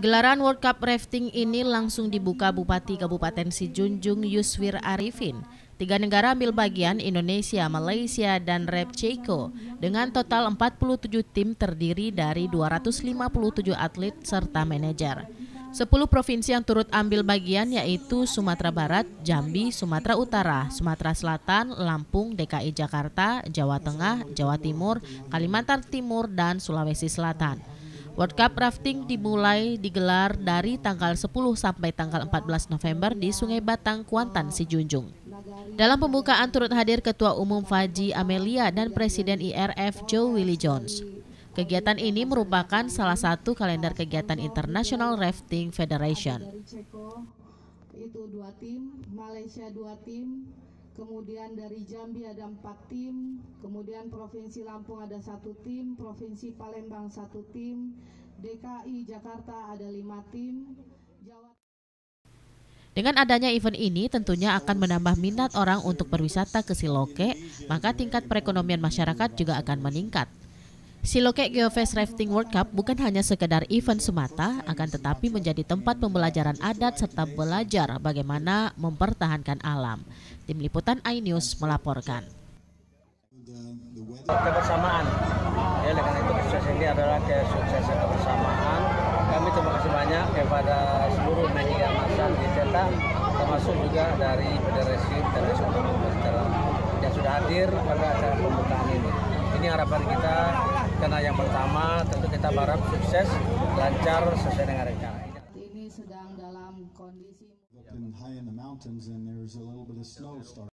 Gelaran World Cup Rafting ini langsung dibuka Bupati Kabupaten Sijunjung Yuswir Arifin. Tiga negara ambil bagian Indonesia, Malaysia, dan Rep Ceko dengan total 47 tim terdiri dari 257 atlet serta manajer. Sepuluh provinsi yang turut ambil bagian yaitu Sumatera Barat, Jambi, Sumatera Utara, Sumatera Selatan, Lampung, DKI Jakarta, Jawa Tengah, Jawa Timur, Kalimantan Timur, dan Sulawesi Selatan. World Cup Rafting dimulai digelar dari tanggal 10 sampai tanggal 14 November di Sungai Batang, Kuantan, Sijunjung. Dalam pembukaan turut hadir Ketua Umum Faji Amelia dan Presiden IRF Joe Willie Jones. Kegiatan ini merupakan salah satu kalender kegiatan International Rafting Federation. Itu dua tim, Malaysia dua tim, kemudian dari Jambi ada empat tim, kemudian Provinsi Lampung ada satu tim, Provinsi Palembang satu tim, DKI Jakarta ada lima tim, Jawa dengan adanya event ini tentunya akan menambah minat orang untuk berwisata ke Siloke, maka tingkat perekonomian masyarakat juga akan meningkat. Siloke Geofest Rafting World Cup bukan hanya sekedar event semata, akan tetapi menjadi tempat pembelajaran adat serta belajar bagaimana mempertahankan alam. Tim Liputan iNews melaporkan. Kebersamaan, ya dengan itu sukses ini adalah kesuksesan kebersamaan. Kami terima kasih banyak kepada seluruh media massa dicetak, termasuk juga dari Federasi Internasional yang sudah hadir pada acara pembukaan ini. Ini harapan kita karena yang pertama tentu kita berharap sukses, lancar sesuai dengan rencana. Ini sedang dalam kondisi